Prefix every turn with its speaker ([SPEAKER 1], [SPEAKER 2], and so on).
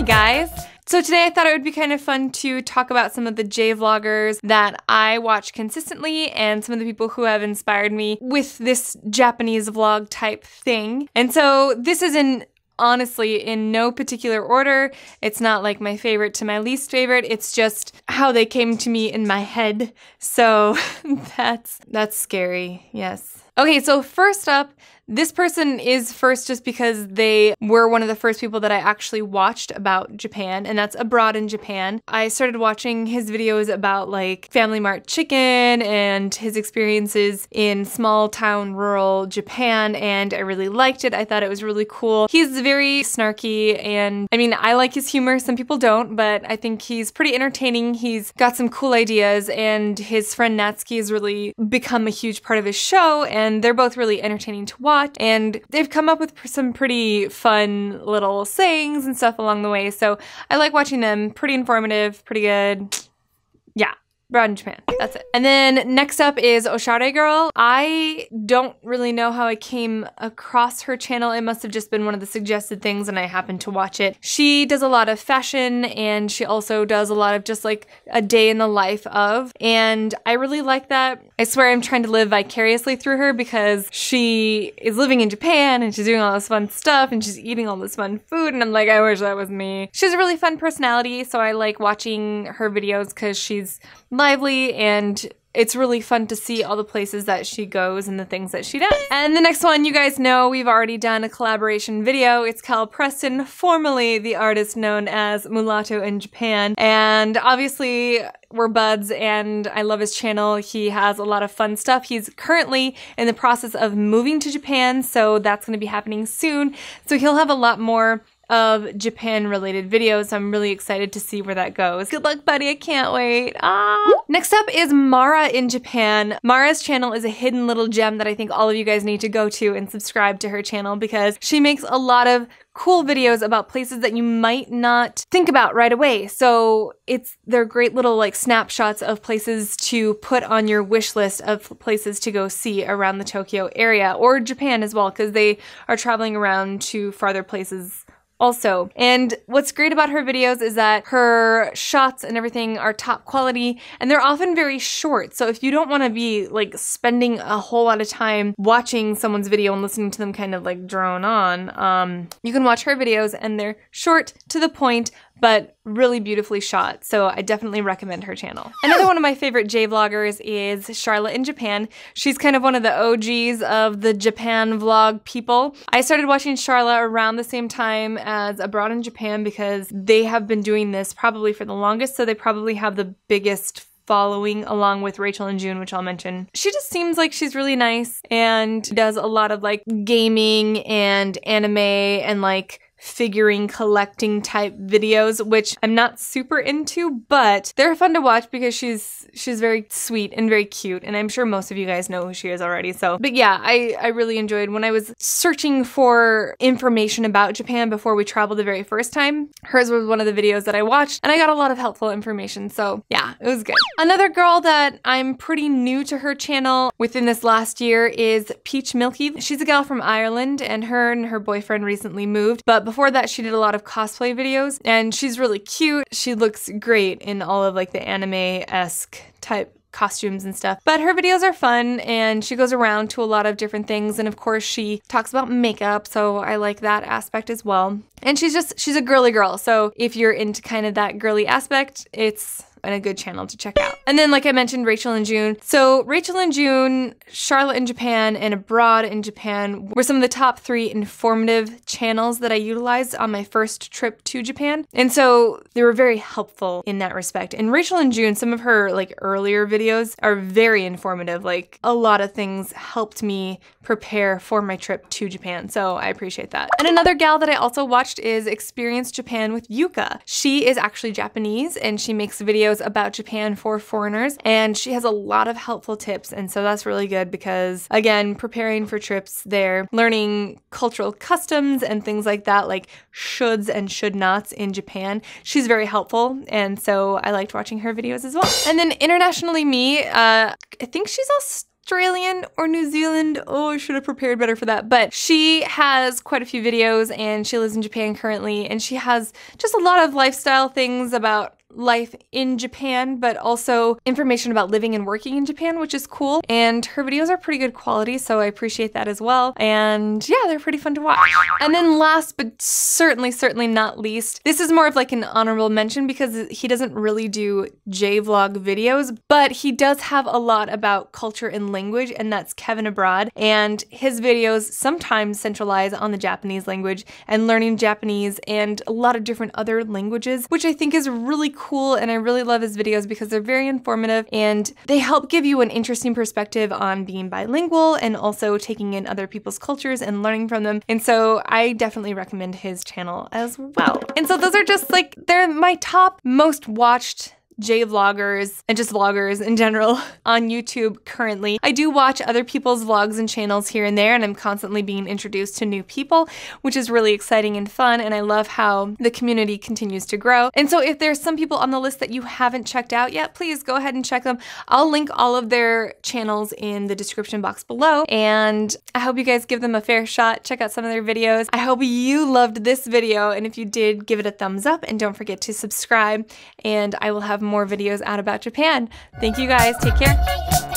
[SPEAKER 1] Hi guys! So today I thought it would be kind of fun to talk about some of the J-vloggers that I watch consistently and some of the people who have inspired me with this Japanese vlog type thing. And so this is in honestly in no particular order. It's not like my favorite to my least favorite. It's just how they came to me in my head. So that's that's scary. Yes. Okay, so first up, this person is first just because they were one of the first people that I actually watched about Japan, and that's abroad in Japan. I started watching his videos about like Family Mart chicken and his experiences in small town rural Japan, and I really liked it. I thought it was really cool. He's very snarky, and I mean, I like his humor. Some people don't, but I think he's pretty entertaining. He's got some cool ideas, and his friend Natsuki has really become a huge part of his show, and they're both really entertaining to watch and they've come up with some pretty fun little sayings and stuff along the way. So I like watching them. Pretty informative, pretty good. Yeah, Abroad in Japan. That's it. And then next up is Oshare Girl. I don't really know how I came across her channel. It must have just been one of the suggested things and I happened to watch it. She does a lot of fashion and she also does a lot of just like a day in the life of. And I really like that. I swear I'm trying to live vicariously through her because she is living in Japan and she's doing all this fun stuff and she's eating all this fun food. And I'm like, I wish that was me. She has a really fun personality. So I like watching her videos because she's lively and it's really fun to see all the places that she goes and the things that she does. And the next one, you guys know we've already done a collaboration video. It's Kel Preston, formerly the artist known as Mulatto in Japan. And obviously, we're buds and I love his channel. He has a lot of fun stuff. He's currently in the process of moving to Japan, so that's going to be happening soon. So he'll have a lot more of Japan related videos. I'm really excited to see where that goes. Good luck, buddy. I can't wait. Ah. Next up is Mara in Japan. Mara's channel is a hidden little gem that I think all of you guys need to go to and subscribe to her channel because she makes a lot of cool videos about places that you might not think about right away. So it's they're great little like snapshots of places to put on your wish list of places to go see around the Tokyo area or Japan as well because they are traveling around to farther places also. And what's great about her videos is that her shots and everything are top quality and they're often very short. So if you don't want to be like spending a whole lot of time watching someone's video and listening to them kind of like drone on, um, you can watch her videos and they're short to the point, but really beautifully shot. So I definitely recommend her channel. Another one of my favorite J vloggers is Sharla in Japan. She's kind of one of the OGs of the Japan vlog people. I started watching Sharla around the same time as Abroad in Japan because they have been doing this probably for the longest, so they probably have the biggest following along with Rachel and Jun, which I'll mention. She just seems like she's really nice and does a lot of like gaming and anime and like figuring collecting type videos, which I'm not super into, but they're fun to watch because she's she's very sweet and very cute, and I'm sure most of you guys know who she is already. So, but yeah, I I really enjoyed when I was searching for information about Japan before we traveled the very first time. Hers was one of the videos that I watched, and I got a lot of helpful information. So yeah, it was good. Another girl that I'm pretty new to her channel within this last year is Peach Milky. She's a gal from Ireland, and her and her boyfriend recently moved, but before that, she did a lot of cosplay videos and she's really cute. She looks great in all of like the anime-esque type costumes and stuff. But her videos are fun and she goes around to a lot of different things and of course she talks about makeup so I like that aspect as well. And she's just she's a girly girl so if you're into kind of that girly aspect it's and a good channel to check out. And then, like I mentioned, Rachel and Jun. So, Rachel and Jun, Sharla in Japan, and Abroad in Japan were some of the top three informative channels that I utilized on my first trip to Japan. And so, they were very helpful in that respect. And Rachel and Jun, some of her like earlier videos are very informative. Like, a lot of things helped me prepare for my trip to Japan. So, I appreciate that. And another gal that I also watched is Experience Japan with Yuka. She is actually Japanese and she makes videos about Japan for foreigners, and she has a lot of helpful tips. And so that's really good because, again, preparing for trips there, learning cultural customs and things like that, like shoulds and should nots in Japan, she's very helpful. And so I liked watching her videos as well. And then internationally, me, uh, I think she's Australian Australian or New Zealand. Oh, I should have prepared better for that. But she has quite a few videos and she lives in Japan currently and she has just a lot of lifestyle things about life in Japan, but also information about living and working in Japan, which is cool. And her videos are pretty good quality, so I appreciate that as well. And yeah, they're pretty fun to watch. And then last, but certainly, certainly not least, this is more of like an honorable mention because he doesn't really do J-vlog videos, but he does have a lot about culture and language, and that's Kevin Abroad. And his videos sometimes centralize on the Japanese language and learning Japanese and a lot of different other languages, which I think is really cool and I really love his videos because they're very informative and they help give you an interesting perspective on being bilingual and also taking in other people's cultures and learning from them. And so I definitely recommend his channel as well. And so those are just like, they're my top most watched J vloggers and just vloggers in general on YouTube currently. I do watch other people's vlogs and channels here and there, and I'm constantly being introduced to new people, which is really exciting and fun. And I love how the community continues to grow. And so, if there's some people on the list that you haven't checked out yet, please go ahead and check them. I'll link all of their channels in the description box below. And I hope you guys give them a fair shot. Check out some of their videos. I hope you loved this video. And if you did, give it a thumbs up and don't forget to subscribe. And I will have more videos out about Japan. Thank you guys. Take care.